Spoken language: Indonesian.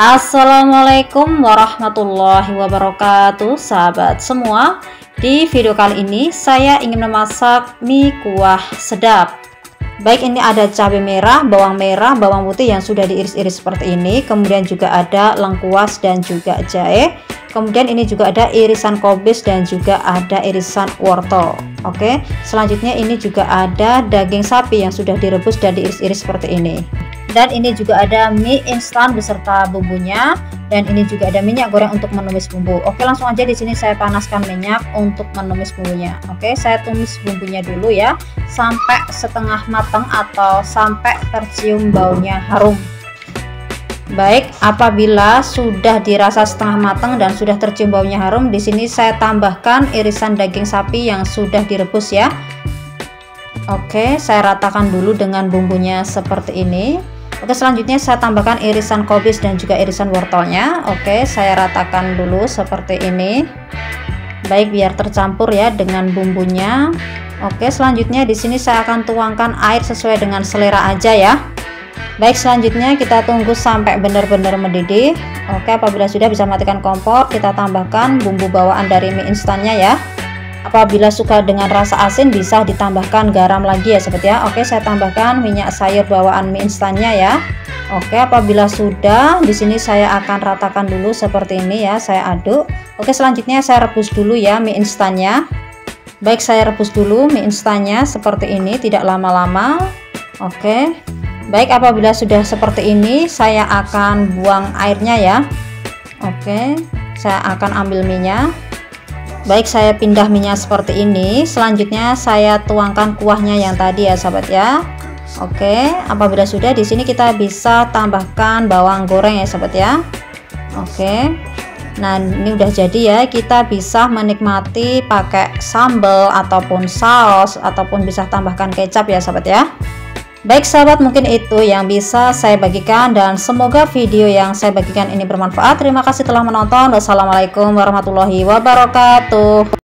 Assalamualaikum warahmatullahi wabarakatuh Sahabat semua. Di video kali ini saya ingin memasak mie kuah sedap. Baik ini ada cabai merah, bawang merah, bawang putih yang sudah diiris-iris seperti ini. Kemudian juga ada lengkuas dan juga jahe. Kemudian ini juga ada irisan kobis dan juga ada irisan wortel. Oke selanjutnya ini juga ada daging sapi yang sudah direbus dan diiris-iris seperti ini dan ini juga ada mie instan beserta bumbunya. Dan ini juga ada minyak goreng untuk menumis bumbu. Oke langsung aja di sini saya panaskan minyak untuk menumis bumbunya. Oke saya tumis bumbunya dulu ya. Sampai setengah matang atau sampai tercium baunya harum. Baik, apabila sudah dirasa setengah matang dan sudah tercium baunya harum, di sini saya tambahkan irisan daging sapi yang sudah direbus ya. Oke, saya ratakan dulu dengan bumbunya seperti ini. Oke selanjutnya saya tambahkan irisan kobis dan juga irisan wortelnya. Oke saya ratakan dulu seperti ini. Baik biar tercampur ya dengan bumbunya. Oke selanjutnya di sini saya akan tuangkan air sesuai dengan selera aja ya. Baik selanjutnya kita tunggu sampai benar-benar mendidih. Oke apabila sudah bisa matikan kompor kita tambahkan bumbu bawaan dari mie instannya ya Apabila suka dengan rasa asin bisa ditambahkan garam lagi ya sobat ya. Oke, saya tambahkan minyak sayur bawaan mie instannya ya. Oke, apabila sudah di sini saya akan ratakan dulu seperti ini ya, saya aduk. Oke, selanjutnya saya rebus dulu ya mie instannya. Baik, saya rebus dulu mie instannya seperti ini, tidak lama-lama. Oke. Baik, apabila sudah seperti ini, saya akan buang airnya ya. Oke, saya akan ambil minyak baik saya pindah minyak seperti ini. Selanjutnya saya tuangkan kuahnya yang tadi ya sahabat ya. Oke apabila sudah di sini kita bisa tambahkan bawang goreng ya sahabat ya. Oke. Nah ini udah jadi ya kita bisa menikmati pakai sambal ataupun saus ataupun bisa tambahkan kecap ya sahabat ya Baik sahabat mungkin itu yang bisa saya bagikan dan semoga video yang saya bagikan ini bermanfaat. Terima kasih telah menonton. Wassalamualaikum warahmatullahi wabarakatuh.